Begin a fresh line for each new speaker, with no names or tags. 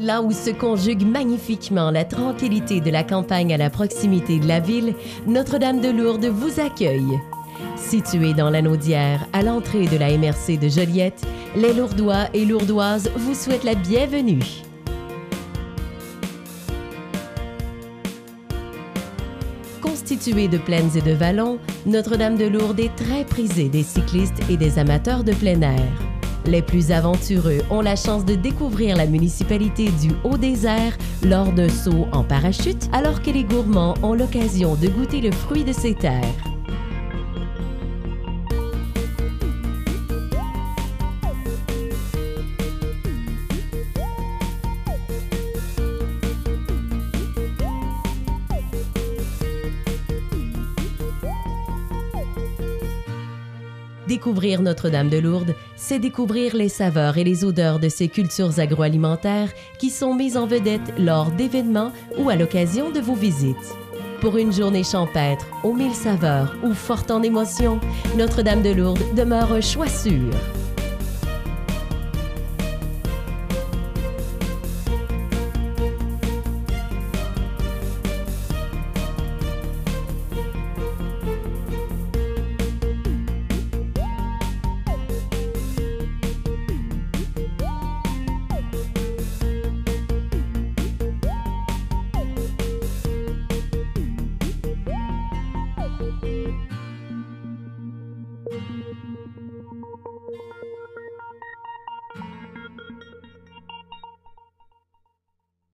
Là où se conjugue magnifiquement la tranquillité de la campagne à la proximité de la ville, Notre-Dame de Lourdes vous accueille. Située dans l'anneau à l'entrée de la MRC de Joliette, les Lourdois et Lourdoises vous souhaitent la bienvenue. Constituée de plaines et de vallons, Notre-Dame de Lourdes est très prisée des cyclistes et des amateurs de plein air. Les plus aventureux ont la chance de découvrir la municipalité du Haut-Désert lors d'un saut en parachute, alors que les gourmands ont l'occasion de goûter le fruit de ces terres. Découvrir Notre-Dame de Lourdes, c'est découvrir les saveurs et les odeurs de ces cultures agroalimentaires qui sont mises en vedette lors d'événements ou à l'occasion de vos visites. Pour une journée champêtre, aux mille saveurs ou forte en émotions, Notre-Dame de Lourdes demeure un choix sûr.